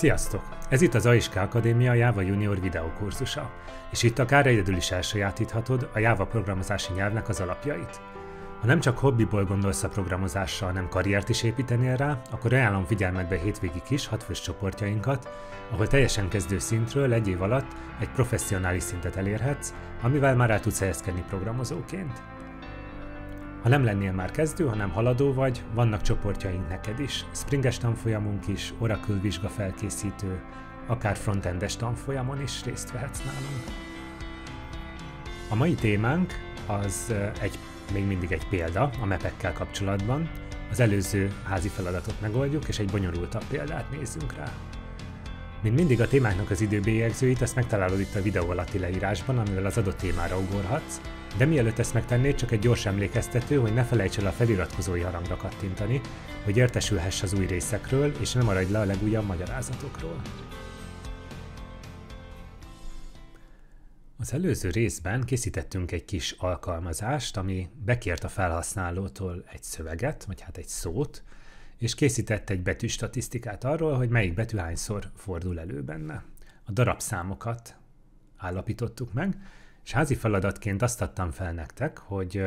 Sziasztok! Ez itt az AISK Akadémia Java Junior videókurzusa, és itt akár egyedül is elsajátíthatod a Java programozási nyelvnek az alapjait. Ha nem csak hobbiból gondolsz a programozásra, hanem karriert is építenél rá, akkor ajánlom figyelmetbe hétvégi kis hatfős csoportjainkat, ahol teljesen kezdő szintről egy év alatt egy professzionális szintet elérhetsz, amivel már el tudsz helyezkedni programozóként. Ha nem lennél már kezdő, hanem haladó vagy, vannak csoportjaink neked is. Springes tanfolyamunk is, Oracle vizsga felkészítő, akár frontendes tanfolyamon is részt vehetsz nálunk. A mai témánk az egy, még mindig egy példa a mepekkel kapcsolatban. Az előző házi feladatot megoldjuk, és egy bonyolultabb példát nézzünk rá. Mint mindig a témáknak az időbélyegzőit, ezt megtalálod itt a videó alatti leírásban, amivel az adott témára ugorhatsz, de mielőtt ezt megtennéd, csak egy gyors emlékeztető, hogy ne felejts el a feliratkozói harangra kattintani, hogy értesülhess az új részekről, és ne maradj le a legújabb magyarázatokról. Az előző részben készítettünk egy kis alkalmazást, ami bekért a felhasználótól egy szöveget, vagy hát egy szót, és készített egy betűstatisztikát arról, hogy melyik betű hányszor fordul elő benne. A darabszámokat állapítottuk meg, és házi feladatként azt adtam fel nektek, hogy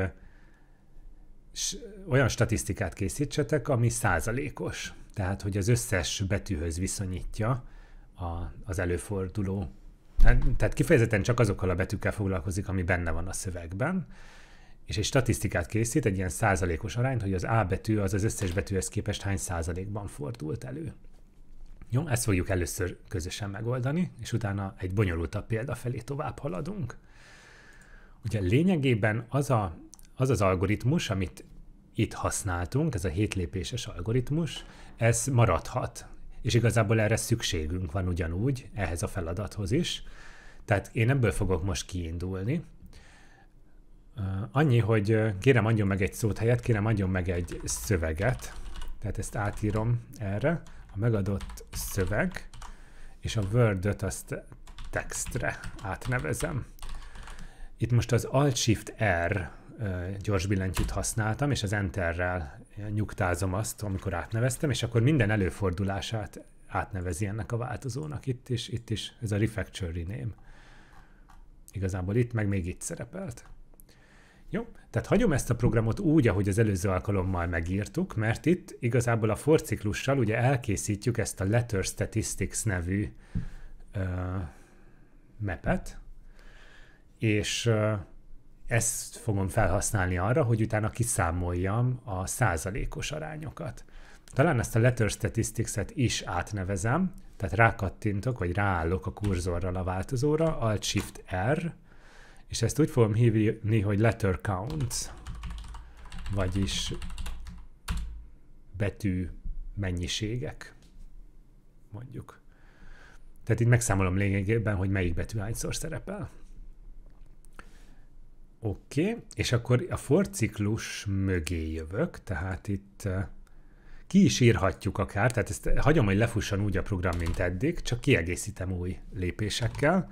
olyan statisztikát készítsetek, ami százalékos. Tehát, hogy az összes betűhöz viszonyítja a, az előforduló. Tehát kifejezetten csak azokkal a betűkkel foglalkozik, ami benne van a szövegben, és egy statisztikát készít, egy ilyen százalékos arányt, hogy az A betű az az összes betűhez képest hány százalékban fordult elő. Jó, ezt fogjuk először közösen megoldani, és utána egy bonyolultabb példa felé tovább haladunk. Ugye lényegében az, a, az az algoritmus, amit itt használtunk, ez a hétlépéses algoritmus, ez maradhat. És igazából erre szükségünk van ugyanúgy, ehhez a feladathoz is. Tehát én ebből fogok most kiindulni. Annyi, hogy kérem adjon meg egy szót helyett, kérem adjon meg egy szöveget. Tehát ezt átírom erre. A megadott szöveg, és a Word-öt azt textre átnevezem. Itt most az Alt-Shift-R gyors billentyűt használtam, és az Enterrel nyugtázom azt, amikor átneveztem, és akkor minden előfordulását átnevezi ennek a változónak itt is, itt is ez a refactor rename. Igazából itt, meg még itt szerepelt. Jó, tehát hagyom ezt a programot úgy, ahogy az előző alkalommal megírtuk, mert itt igazából a for ciklussal ugye elkészítjük ezt a letter statistics nevű uh, mapet, és ezt fogom felhasználni arra, hogy utána kiszámoljam a százalékos arányokat. Talán ezt a letter statistics-et is átnevezem, tehát rákattintok, vagy ráállok a kurzorral a változóra, Alt-Shift-R, és ezt úgy fogom hívni, hogy letter count, vagyis betű mennyiségek, mondjuk. Tehát itt megszámolom lényegében, hogy melyik betű hányszor szerepel. Oké, okay. és akkor a for ciklus mögé jövök, tehát itt uh, ki is írhatjuk akár, tehát ezt hagyom, hogy lefusson úgy a program, mint eddig, csak kiegészítem új lépésekkel.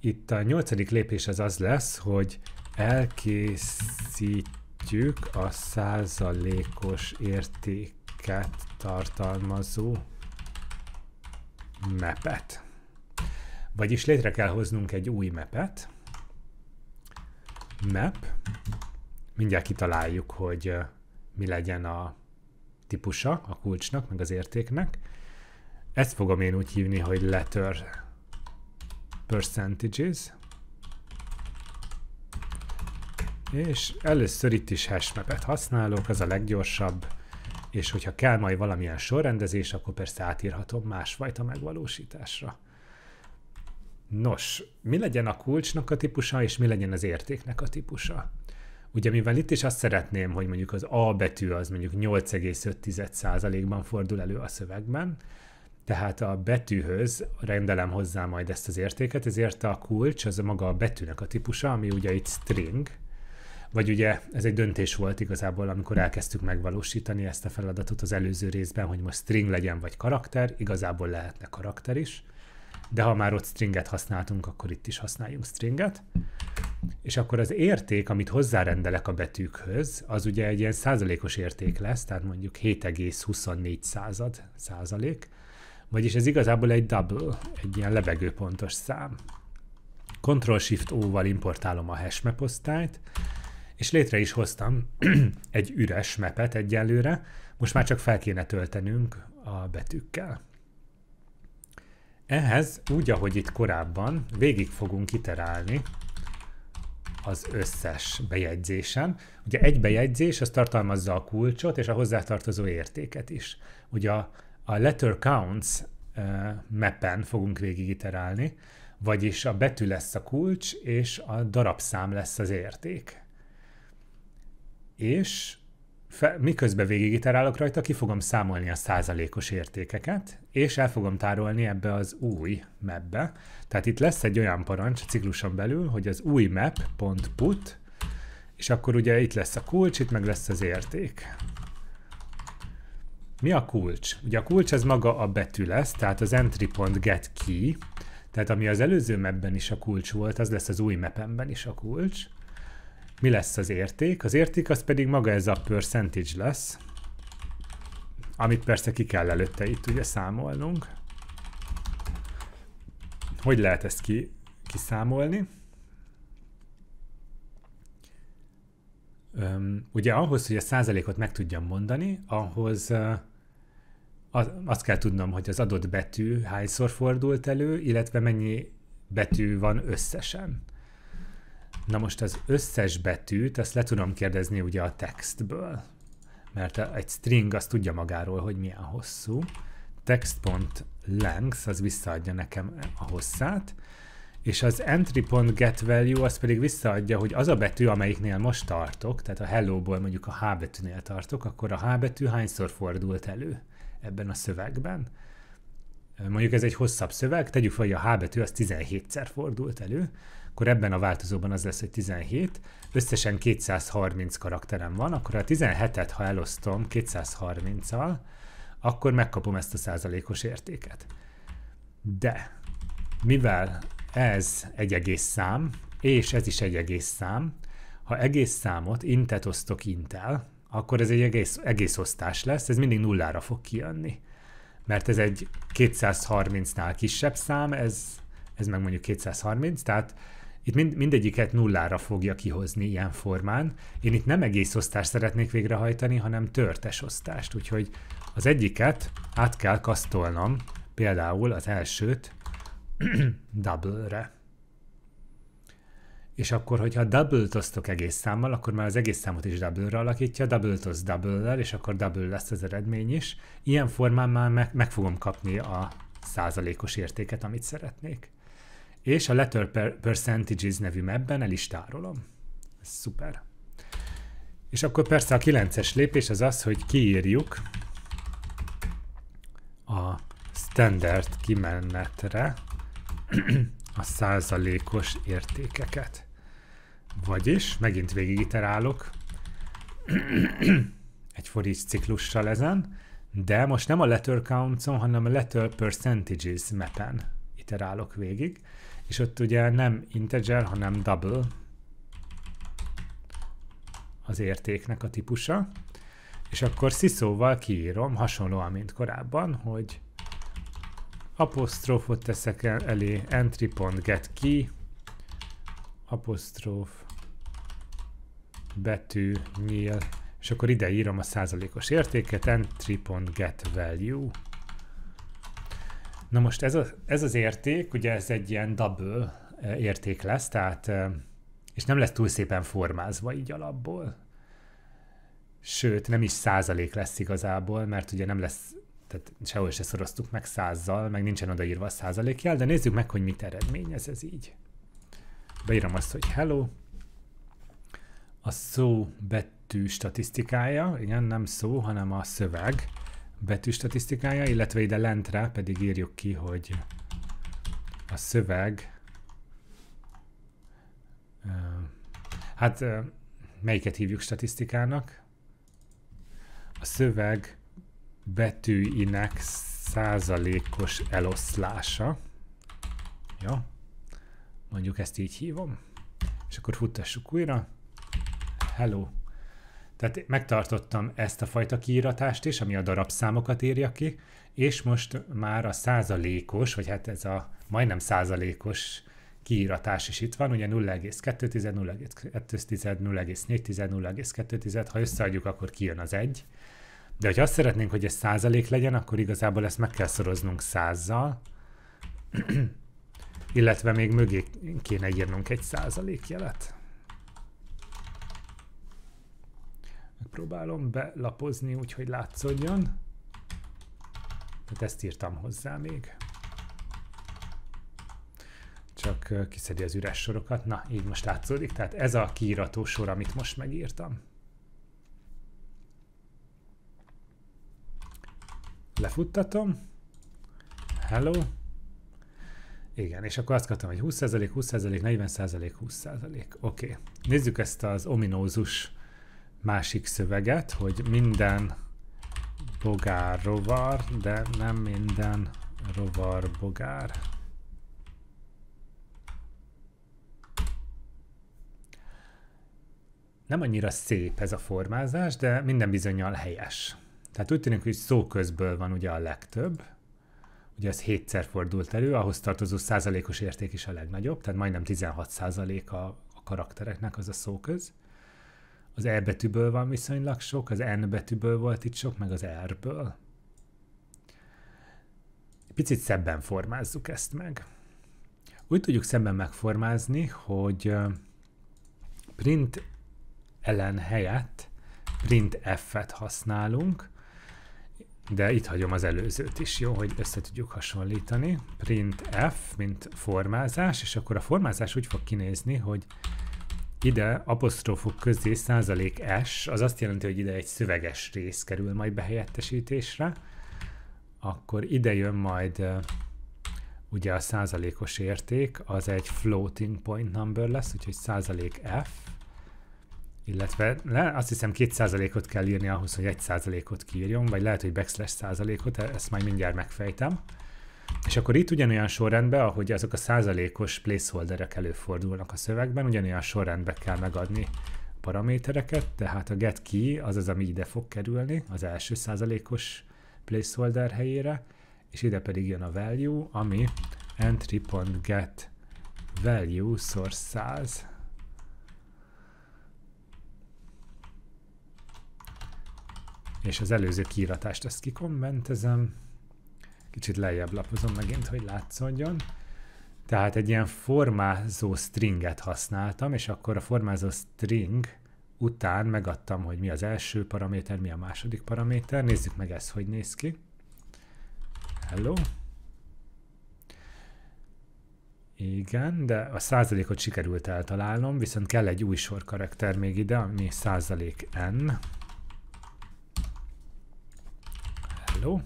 Itt a nyolcadik lépés az az lesz, hogy elkészítjük a százalékos értéket tartalmazó mapet. Vagyis létre kell hoznunk egy új mapet, map, mindjárt kitaláljuk, hogy mi legyen a típusa a kulcsnak, meg az értéknek. Ezt fogom én úgy hívni, hogy letter percentages. És először itt is hashmapet használok, az a leggyorsabb, és hogyha kell majd valamilyen sorrendezés, akkor persze átírhatom másfajta megvalósításra. Nos, mi legyen a kulcsnak a típusa, és mi legyen az értéknek a típusa? Ugye mivel itt is azt szeretném, hogy mondjuk az A betű az mondjuk 8,5%-ban fordul elő a szövegben, tehát a betűhöz rendelem hozzá majd ezt az értéket, ezért a kulcs az a maga a betűnek a típusa, ami ugye itt string, vagy ugye ez egy döntés volt igazából, amikor elkezdtük megvalósítani ezt a feladatot az előző részben, hogy most string legyen vagy karakter, igazából lehetne karakter is, de ha már ott stringet használtunk, akkor itt is használjunk stringet. És akkor az érték, amit hozzárendelek a betűkhöz, az ugye egy ilyen százalékos érték lesz, tehát mondjuk 7,24 század százalék, Vagyis ez igazából egy double, egy ilyen lebegőpontos szám. Ctrl-Shift-O-val importálom a hashmap osztályt, és létre is hoztam egy üres mapet egyelőre, most már csak fel kéne töltenünk a betűkkel. Ehhez úgy, ahogy itt korábban, végig fogunk iterálni az összes bejegyzésen. Ugye egy bejegyzés, az tartalmazza a kulcsot és a hozzátartozó értéket is. Ugye a, a letter counts uh, mappen fogunk végig iterálni, vagyis a betű lesz a kulcs, és a darabszám lesz az érték. És fe, miközben végigiterálok rajta, ki fogom számolni a százalékos értékeket, és el fogom tárolni ebbe az új mapbe. Tehát itt lesz egy olyan parancs a cikluson belül, hogy az új map.put, és akkor ugye itt lesz a kulcs, itt meg lesz az érték. Mi a kulcs? Ugye a kulcs az maga a betű lesz, tehát az entry.get key, tehát ami az előző mapben is a kulcs volt, az lesz az új mapemben is a kulcs. Mi lesz az érték? Az érték az pedig maga ez a percentage lesz, amit persze ki kell előtte itt ugye számolnunk. Hogy lehet ezt ki, kiszámolni? Üm, ugye ahhoz, hogy a százalékot meg tudjam mondani, ahhoz az, azt kell tudnom, hogy az adott betű hányszor fordult elő, illetve mennyi betű van összesen. Na most az összes betűt, azt le tudom kérdezni ugye a textből, mert egy string azt tudja magáról, hogy milyen hosszú. Text.length az visszaadja nekem a hosszát, és az entry.getValue az pedig visszaadja, hogy az a betű, amelyiknél most tartok, tehát a hello-ból mondjuk a H betűnél tartok, akkor a H betű hányszor fordult elő ebben a szövegben. Mondjuk ez egy hosszabb szöveg, tegyük fel, hogy a H betű az 17-szer fordult elő, akkor ebben a változóban az lesz, hogy 17, összesen 230 karakterem van, akkor a 17-et, ha elosztom 230-al, akkor megkapom ezt a százalékos értéket. De mivel ez egy egész szám, és ez is egy egész szám, ha egész számot intet osztok intel, akkor ez egy egész, egész osztás lesz, ez mindig nullára fog kijönni. Mert ez egy 230-nál kisebb szám, ez, ez meg mondjuk 230, tehát itt mind, mindegyiket nullára fogja kihozni ilyen formán. Én itt nem egész osztást szeretnék végrehajtani, hanem törtes osztást. Úgyhogy az egyiket át kell kasztolnom, például az elsőt double-re. És akkor, hogyha double-t osztok egész számmal, akkor már az egész számot is double-re alakítja, double-t oszt double és akkor double lesz az eredmény is. Ilyen formán már meg, meg fogom kapni a százalékos értéket, amit szeretnék és a letter per percentages nevű mapben el is tárolom. Ez szuper. És akkor persze a kilences lépés az az, hogy kiírjuk a standard kimenetre a százalékos értékeket. Vagyis, megint végig iterálok egy for each ciklussal ezen, de most nem a letter counts-on, hanem a letter percentages mappen iterálok végig, és ott ugye nem integer, hanem double az értéknek a típusa, és akkor sziszóval kiírom, hasonlóan, mint korábban, hogy apostrofot teszek elé, entry.getKey, apostrof, betű, nyíl, és akkor ide írom a százalékos értéket, entry.getValue. Na most ez, a, ez az érték, ugye ez egy ilyen double eh, érték lesz, tehát eh, és nem lesz túl szépen formázva így alapból. Sőt, nem is százalék lesz igazából, mert ugye nem lesz, tehát sehol se szoroztuk meg százzal, meg nincsen odaírva a százalékjel, de nézzük meg, hogy mit eredményez ez így. Beírom azt, hogy hello, a szó betű statisztikája, igen, nem szó, hanem a szöveg, betűstatisztikája, illetve ide lentre pedig írjuk ki, hogy a szöveg hát melyiket hívjuk statisztikának? A szöveg betűinek százalékos eloszlása. Ja, mondjuk ezt így hívom. És akkor futtassuk újra. Hello. Tehát megtartottam ezt a fajta kiíratást is, ami a darabszámokat írja ki, és most már a százalékos, vagy hát ez a majdnem százalékos kiíratás is itt van, ugye 0,2, 0,2, 0,4, 0,2, ha összeadjuk, akkor kijön az egy. De hogy azt szeretnénk, hogy ez százalék legyen, akkor igazából ezt meg kell szoroznunk százzal, illetve még mögé kéne írnunk egy százalék jelet. Megpróbálom belapozni úgy, hogy látszódjon. Tehát ezt írtam hozzá még. Csak kiszedi az üres sorokat. Na, így most látszódik. Tehát ez a kiírató sor, amit most megírtam. Lefuttatom. Hello. Igen, és akkor azt kaptam, hogy 20%, 20%, 40%, 20%. Oké. Okay. Nézzük ezt az ominózus másik szöveget, hogy minden bogár rovar, de nem minden rovar bogár. Nem annyira szép ez a formázás, de minden bizonyal helyes. Tehát úgy tűnik, hogy szóközből van ugye a legtöbb, ugye ez hétszer fordult elő, ahhoz tartozó százalékos érték is a legnagyobb, tehát majdnem 16 százalék a, a karaktereknek az a szóköz. Az E betűből van viszonylag sok, az N betűből volt itt sok, meg az R-ből. Picit szebben formázzuk ezt meg. Úgy tudjuk szebben megformázni, hogy print ellen helyett print f-et használunk, de itt hagyom az előzőt is, jó, hogy össze tudjuk hasonlítani. Print f, mint formázás, és akkor a formázás úgy fog kinézni, hogy ide apostrofok közé százalék S, az azt jelenti, hogy ide egy szöveges rész kerül majd behelyettesítésre, akkor ide jön majd ugye a százalékos érték, az egy floating point number lesz, úgyhogy százalék F, illetve le, azt hiszem 2%-ot kell írni ahhoz, hogy 1%-ot kiírjon, vagy lehet, hogy backslash százalékot, ezt majd mindjárt megfejtem. És akkor itt ugyanolyan sorrendben, ahogy azok a százalékos placeholderek előfordulnak a szövegben, ugyanolyan sorrendben kell megadni paramétereket, tehát a get key az az, ami ide fog kerülni, az első százalékos placeholder helyére, és ide pedig jön a value, ami entry.get value source 100. És az előző kiíratást ezt kikommentezem, Kicsit lejjebb lapozom megint, hogy látszódjon. Tehát egy ilyen formázó stringet használtam, és akkor a formázó string után megadtam, hogy mi az első paraméter, mi a második paraméter. Nézzük meg ezt, hogy néz ki. Hello. Igen, de a százalékot sikerült eltalálnom, viszont kell egy új sor karakter még ide, ami százalék n. Hello.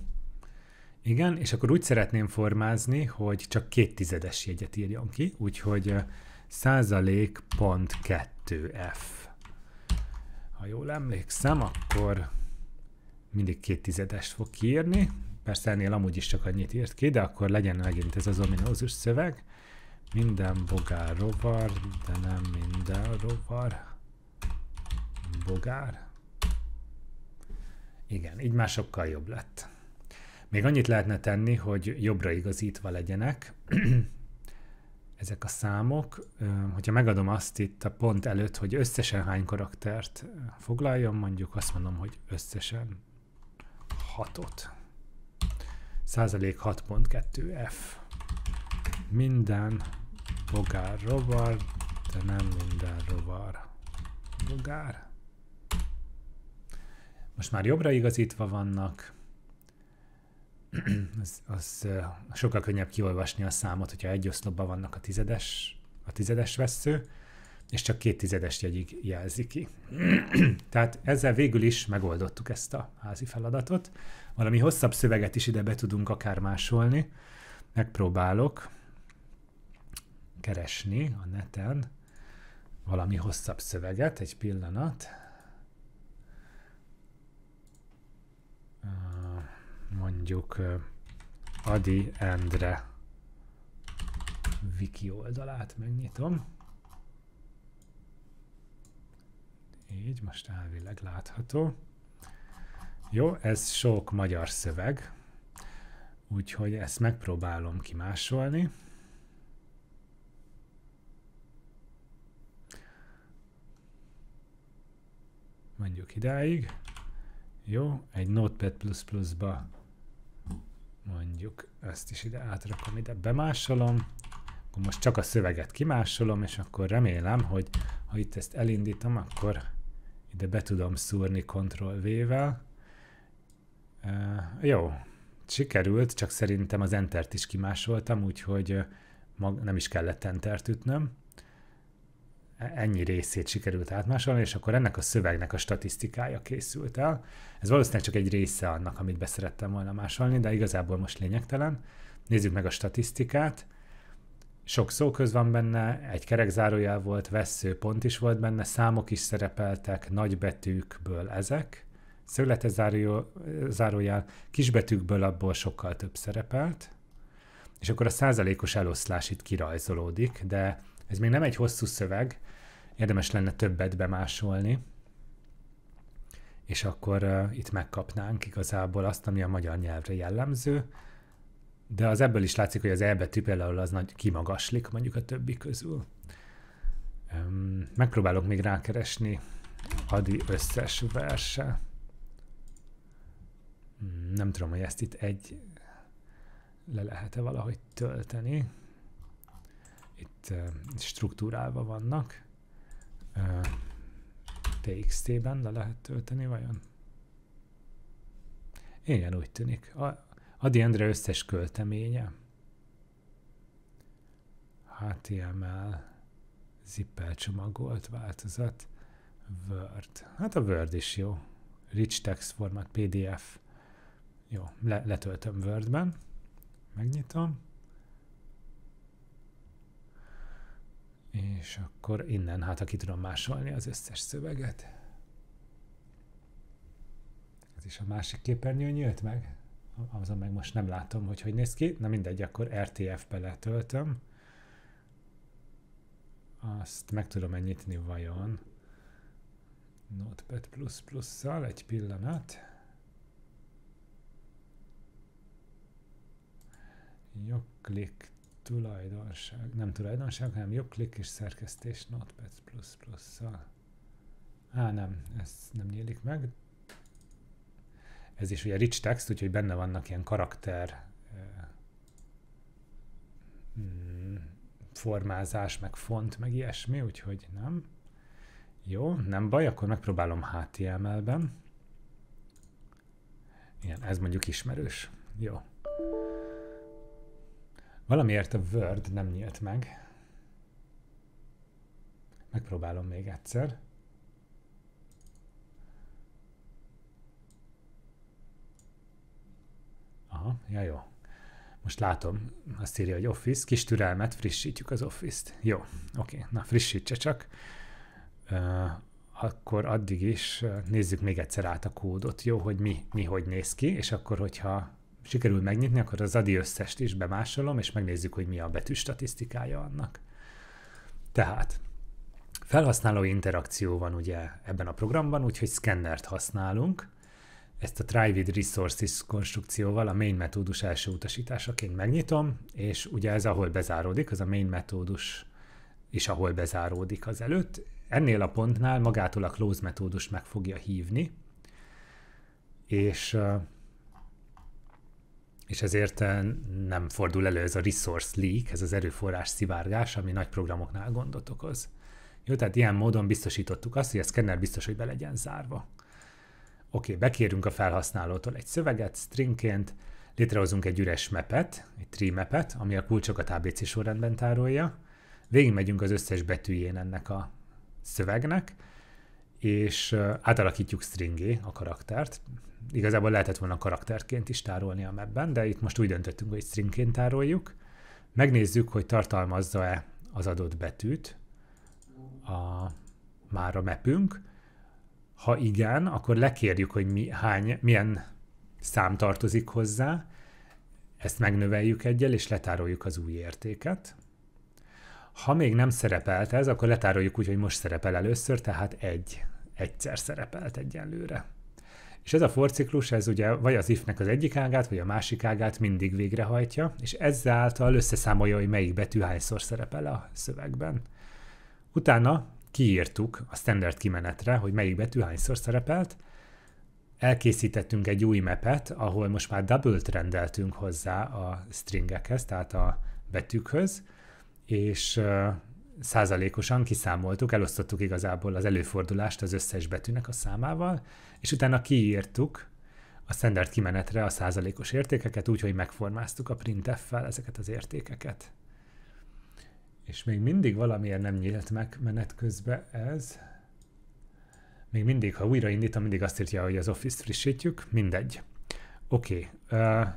Igen, és akkor úgy szeretném formázni, hogy csak két tizedes jegyet írjon ki, úgyhogy százalék pont 2F. Ha jól emlékszem, akkor mindig két tizedest fog kiírni. Persze ennél amúgy is csak annyit írt ki, de akkor legyen megint ez az ominózus szöveg. Minden bogár rovar, de nem minden rovar bogár. Igen, így már sokkal jobb lett. Még annyit lehetne tenni, hogy jobbra igazítva legyenek ezek a számok. Hogyha megadom azt itt a pont előtt, hogy összesen hány karaktert foglaljon, mondjuk azt mondom, hogy összesen 6-ot. Százalék 6.2 F. Minden bogár rovar, de nem minden rovar bogár. Most már jobbra igazítva vannak, az, az sokkal könnyebb kiolvasni a számot, hogyha egy oszlopban vannak a tizedes, a tizedes vesző, és csak két tizedes jegyig jelzi ki. Tehát ezzel végül is megoldottuk ezt a házi feladatot. Valami hosszabb szöveget is ide be tudunk akár másolni. Megpróbálok keresni a neten valami hosszabb szöveget, egy pillanat. Mondjuk Adi Endre wiki oldalát megnyitom. Így, most elvileg látható. Jó, ez sok magyar szöveg. Úgyhogy ezt megpróbálom kimásolni. Mondjuk idáig. Jó, egy Notepad++ ba mondjuk ezt is ide átrakom, ide bemásolom, akkor most csak a szöveget kimásolom, és akkor remélem, hogy ha itt ezt elindítom, akkor ide be tudom szúrni Ctrl-V-vel. Uh, jó, sikerült, csak szerintem az Entert is kimásoltam, úgyhogy mag, nem is kellett Entert ütnöm. Ennyi részét sikerült átmásolni, és akkor ennek a szövegnek a statisztikája készült el. Ez valószínűleg csak egy része annak, amit beszerettem volna másolni, de igazából most lényegtelen. Nézzük meg a statisztikát. Sok szóköz van benne, egy kerekzárójel volt, vesző pont is volt benne, számok is szerepeltek, nagybetűkből ezek, szögletes záró, zárójel, kisbetűkből abból sokkal több szerepelt, és akkor a százalékos eloszlás itt kirajzolódik, de ez még nem egy hosszú szöveg, érdemes lenne többet bemásolni, és akkor uh, itt megkapnánk igazából azt, ami a magyar nyelvre jellemző, de az ebből is látszik, hogy az elbetű például az nagy kimagaslik mondjuk a többi közül. Um, megpróbálok még rákeresni Adi összes verse. Hmm, nem tudom, hogy ezt itt egy le lehet-e valahogy tölteni. Itt struktúrálva vannak. TXT-ben le lehet tölteni vajon? Igen, úgy tűnik. A, Adi Endre összes költeménye. HTML, zippel csomagolt változat, Word. Hát a Word is jó. Rich text format, PDF. Jó, le, letöltöm Wordben. Megnyitom. És akkor innen hát, ki tudom másolni az összes szöveget. Ez is a másik képernyő nyílt meg azon meg most nem látom, hogy hogy néz ki. Na mindegy, akkor RTF-be letöltöm. Azt meg tudom nyitni vajon. Notepad++ szal egy pillanat. Jogklik tulajdonság, nem tulajdonság, hanem jogklik és szerkesztés Notepad++. Á, nem, ez nem nyílik meg, ez is ugye rich text, úgyhogy benne vannak ilyen karakter mm, formázás, meg font, meg ilyesmi, úgyhogy nem. Jó, nem baj, akkor megpróbálom HTML-ben. Igen, ez mondjuk ismerős. Jó. Valamiért a Word nem nyílt meg. Megpróbálom még egyszer. Aha, ja jó. Most látom, azt írja, hogy Office, kis türelmet, frissítjük az Office-t. Jó, oké, na frissítse csak. Uh, akkor addig is nézzük még egyszer át a kódot, jó, hogy mi, mi hogy néz ki, és akkor, hogyha sikerül megnyitni, akkor az adi összest is bemásolom, és megnézzük, hogy mi a betű statisztikája annak. Tehát, felhasználó interakció van ugye ebben a programban, úgyhogy szkennert használunk, ezt a try with resources konstrukcióval a main metódus első utasításaként megnyitom, és ugye ez ahol bezáródik, az a main metódus is ahol bezáródik az előtt. Ennél a pontnál magától a close metódus meg fogja hívni, és, és ezért nem fordul elő ez a resource leak, ez az erőforrás szivárgás, ami nagy programoknál gondot okoz. Jó, tehát ilyen módon biztosítottuk azt, hogy a szkenner biztos, hogy be legyen zárva. Oké, bekérünk a felhasználótól egy szöveget stringként, létrehozunk egy üres mapet, egy tree mapet, ami a kulcsokat ABC sorrendben tárolja, végigmegyünk az összes betűjén ennek a szövegnek, és átalakítjuk stringé a karaktert. Igazából lehetett volna karakterként is tárolni a mapben, de itt most úgy döntöttünk, hogy stringként tároljuk. Megnézzük, hogy tartalmazza-e az adott betűt a, már a mapünk, ha igen, akkor lekérjük, hogy mi, hány, milyen szám tartozik hozzá, ezt megnöveljük egyel, és letároljuk az új értéket. Ha még nem szerepelt ez, akkor letároljuk úgy, hogy most szerepel először, tehát egy, egyszer szerepelt egyenlőre. És ez a forciklus, ez ugye vagy az if-nek az egyik ágát, vagy a másik ágát mindig végrehajtja, és ezáltal összeszámolja, hogy melyik betű hányszor szerepel a szövegben. Utána kiírtuk a standard kimenetre, hogy melyik betű hányszor szerepelt, elkészítettünk egy új mapet, ahol most már double-t rendeltünk hozzá a stringekhez, tehát a betűkhöz, és százalékosan kiszámoltuk, elosztottuk igazából az előfordulást az összes betűnek a számával, és utána kiírtuk a standard kimenetre a százalékos értékeket úgy, hogy megformáztuk a printf-fel ezeket az értékeket. És még mindig valamiért nem nyílt meg menet közben ez. Még mindig, ha újraindítom, mindig azt írja, hogy az Office-t frissítjük. Mindegy. Oké. Okay. Uh,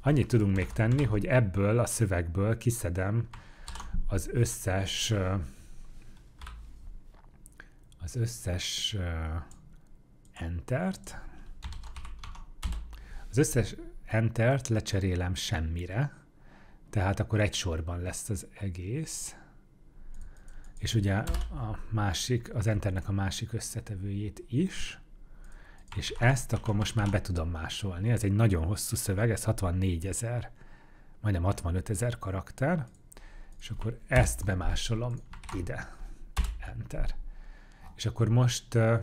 annyit tudunk még tenni, hogy ebből a szövegből kiszedem az összes az összes entert. Az összes entert lecserélem semmire, tehát akkor egy sorban lesz az egész. És ugye a másik, az enternek a másik összetevőjét is. És ezt akkor most már be tudom másolni. Ez egy nagyon hosszú szöveg, ez 64 ezer, majdnem 65 ezer karakter. És akkor ezt bemásolom ide. Enter. És akkor most Oké,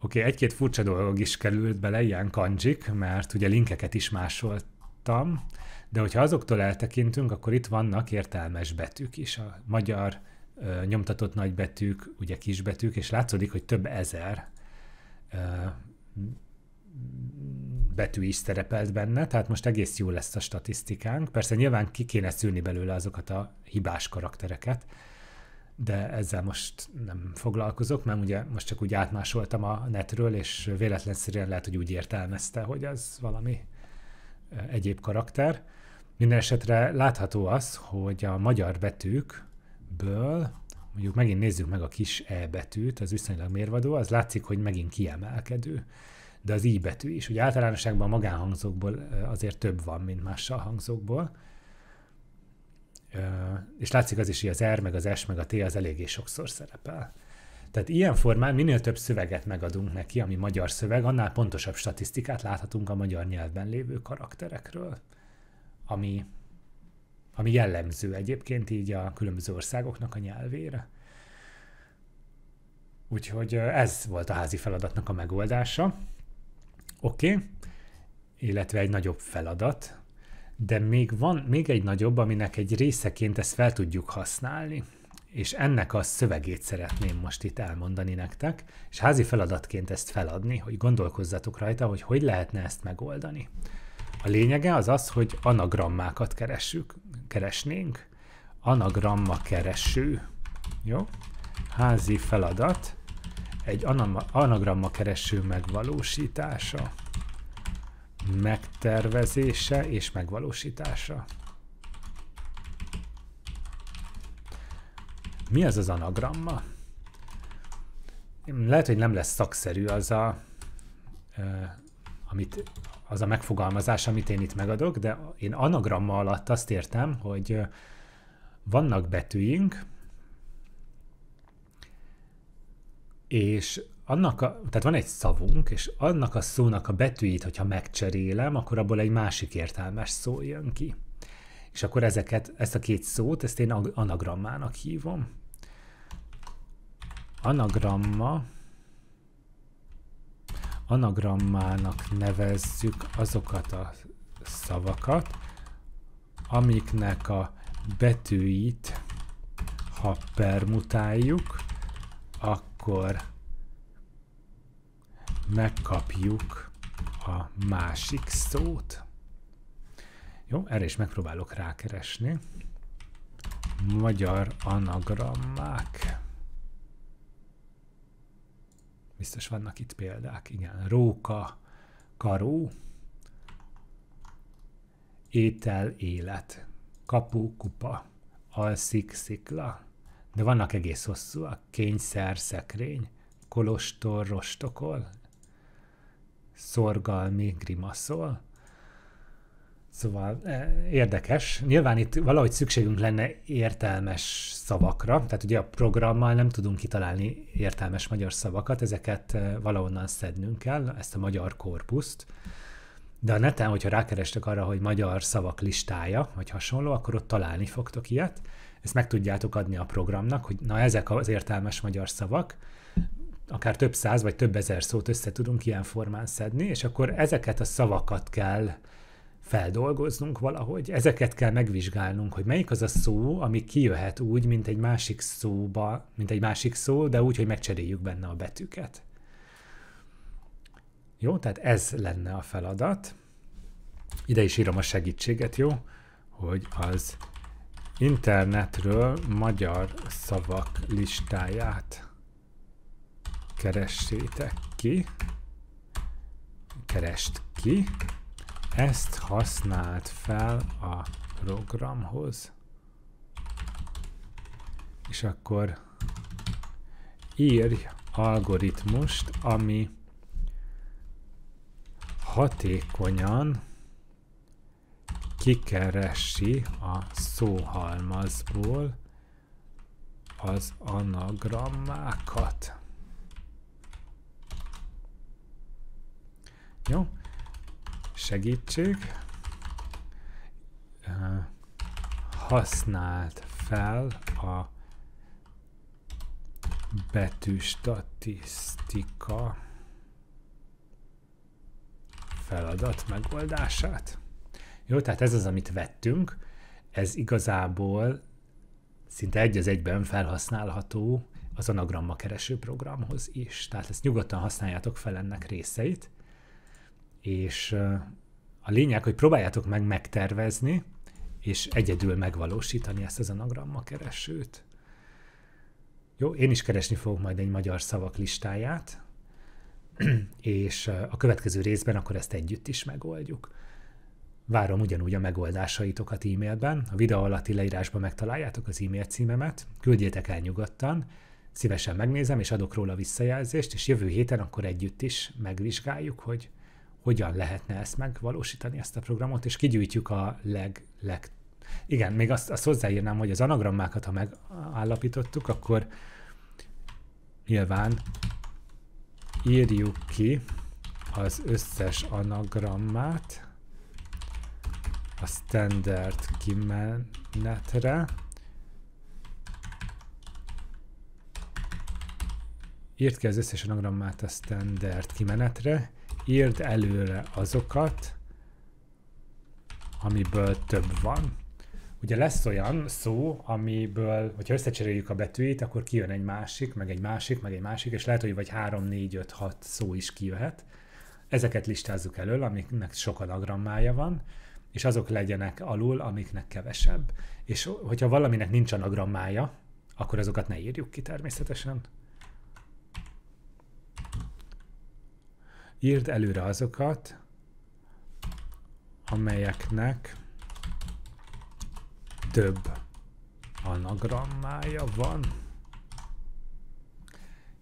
okay, egy-két furcsa dolog is került bele, ilyen kanjik, mert ugye linkeket is másoltam, de hogyha azoktól eltekintünk, akkor itt vannak értelmes betűk is. A magyar ö, nyomtatott nagybetűk, ugye kisbetűk, és látszódik, hogy több ezer ö, betű is szerepelt benne, tehát most egész jó lesz a statisztikánk. Persze nyilván ki kéne szűrni belőle azokat a hibás karaktereket, de ezzel most nem foglalkozok, mert ugye most csak úgy átmásoltam a netről, és véletlenszerűen lehet, hogy úgy értelmezte, hogy ez valami egyéb karakter. Minden esetre látható az, hogy a magyar betűkből, mondjuk megint nézzük meg a kis E betűt, az viszonylag mérvadó, az látszik, hogy megint kiemelkedő. De az I betű is. Ugye általánosságban a magánhangzókból azért több van, mint más hangzókból és látszik az is, hogy az R, meg az S, meg a T az eléggé sokszor szerepel. Tehát ilyen formán minél több szöveget megadunk neki, ami magyar szöveg, annál pontosabb statisztikát láthatunk a magyar nyelvben lévő karakterekről, ami, ami jellemző egyébként így a különböző országoknak a nyelvére. Úgyhogy ez volt a házi feladatnak a megoldása. Oké, okay. illetve egy nagyobb feladat, de még van még egy nagyobb, aminek egy részeként ezt fel tudjuk használni. És ennek a szövegét szeretném most itt elmondani nektek, és házi feladatként ezt feladni, hogy gondolkozzatok rajta, hogy hogy lehetne ezt megoldani. A lényege az az, hogy anagrammákat keressük, keresnénk. Anagramma kereső. Jó? Házi feladat. Egy anagramma kereső megvalósítása megtervezése és megvalósítása. Mi az az anagramma? Lehet, hogy nem lesz szakszerű az a, amit, az a megfogalmazás, amit én itt megadok, de én anagramma alatt azt értem, hogy vannak betűink, és annak a, tehát van egy szavunk, és annak a szónak a betűit, hogyha megcserélem, akkor abból egy másik értelmes szó jön ki. És akkor ezeket, ezt a két szót, ezt én anagrammának hívom. Anagramma, anagrammának nevezzük azokat a szavakat, amiknek a betűit, ha permutáljuk, akkor megkapjuk a másik szót. Jó, erre is megpróbálok rákeresni. Magyar anagrammák. Biztos vannak itt példák, igen. Róka, karó, étel, élet, kapu, kupa, alszik, szikla. De vannak egész hosszúak. Kényszer, szekrény, kolostor, rostokol, szorgalmi grimaszol. Szóval eh, érdekes. Nyilván itt valahogy szükségünk lenne értelmes szavakra, tehát ugye a programmal nem tudunk kitalálni értelmes magyar szavakat, ezeket eh, valahonnan szednünk kell, ezt a magyar korpuszt. De a neten, hogyha rákerestek arra, hogy magyar szavak listája, vagy hasonló, akkor ott találni fogtok ilyet. Ezt meg tudjátok adni a programnak, hogy na ezek az értelmes magyar szavak, akár több száz vagy több ezer szót össze tudunk ilyen formán szedni, és akkor ezeket a szavakat kell feldolgoznunk valahogy. Ezeket kell megvizsgálnunk, hogy melyik az a szó, ami kijöhet úgy, mint egy másik szóba, mint egy másik szó, de úgy, hogy megcseréljük benne a betűket. Jó, tehát ez lenne a feladat. Ide is írom a segítséget, jó? Hogy az internetről magyar szavak listáját keressétek ki. Kerest ki. Ezt használt fel a programhoz. És akkor írj algoritmust, ami hatékonyan kikeresi a szóhalmazból az anagrammákat. Jó? Segítség. Használt fel a betűstatisztika feladat megoldását. Jó, tehát ez az, amit vettünk, ez igazából szinte egy az egyben felhasználható az anagramma kereső programhoz is. Tehát ezt nyugodtan használjátok fel ennek részeit, és a lényeg, hogy próbáljátok meg megtervezni, és egyedül megvalósítani ezt az anagramma keresőt. Jó, én is keresni fogok majd egy magyar szavak listáját, és a következő részben akkor ezt együtt is megoldjuk. Várom ugyanúgy a megoldásaitokat e-mailben, a videó alatti leírásban megtaláljátok az e-mail címemet, küldjétek el nyugodtan, szívesen megnézem és adok róla visszajelzést, és jövő héten akkor együtt is megvizsgáljuk, hogy hogyan lehetne ezt megvalósítani, ezt a programot, és kigyűjtjük a leg, leg igen, még azt, azt hozzáírnám, hogy az anagrammákat, ha megállapítottuk, akkor nyilván írjuk ki az összes anagrammát a standard kimenetre, írt ki az összes anagrammát a standard kimenetre, írd előre azokat, amiből több van. Ugye lesz olyan szó, amiből, hogyha összecseréljük a betűit, akkor kijön egy másik, meg egy másik, meg egy másik, és lehet, hogy vagy 3, 4, 5, 6 szó is kijöhet. Ezeket listázzuk elől, amiknek sok anagrammája van, és azok legyenek alul, amiknek kevesebb. És hogyha valaminek nincs anagrammája, akkor azokat ne írjuk ki természetesen. írd előre azokat, amelyeknek több anagrammája van.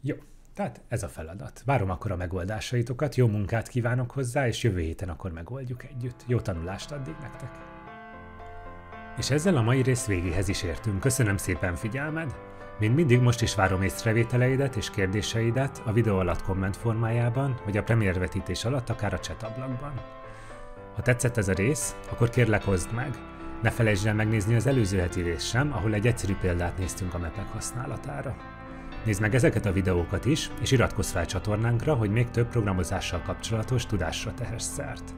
Jó, tehát ez a feladat. Várom akkor a megoldásaitokat, jó munkát kívánok hozzá, és jövő héten akkor megoldjuk együtt. Jó tanulást addig nektek! És ezzel a mai rész végéhez is értünk. Köszönöm szépen figyelmed! Mint mindig most is várom észrevételeidet és kérdéseidet a videó alatt komment formájában, vagy a Premiere vetítés alatt akár a chat ablakban. Ha tetszett ez a rész, akkor kérlek hozd meg. Ne felejtsd el megnézni az előző heti részt sem, ahol egy egyszerű példát néztünk a mapek használatára. Nézd meg ezeket a videókat is, és iratkozz fel csatornánkra, hogy még több programozással kapcsolatos tudásra tehess szert.